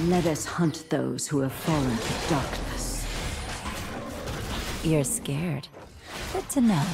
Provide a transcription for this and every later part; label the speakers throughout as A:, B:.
A: Let us hunt those who have fallen to darkness.
B: You're scared. Good to know.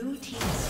B: Blue team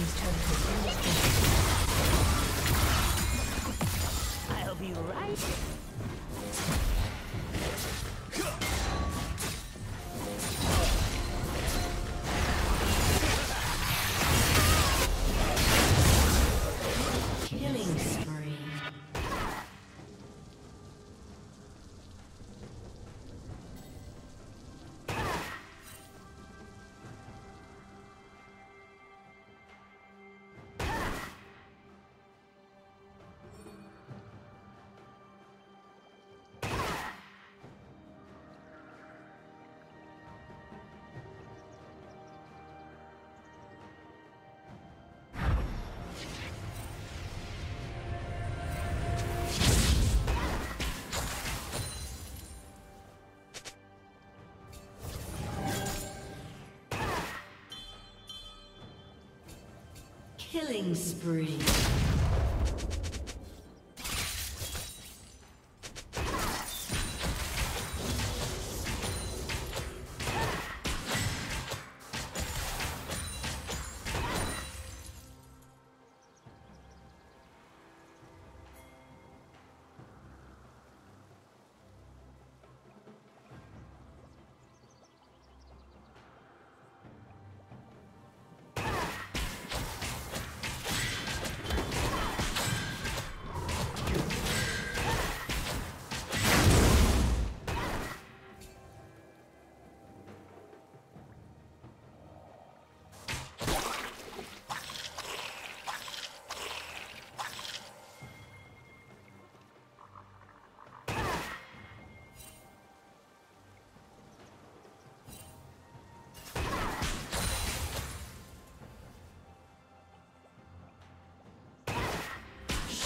B: Team's turret has Killing spree.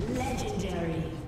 B: Team's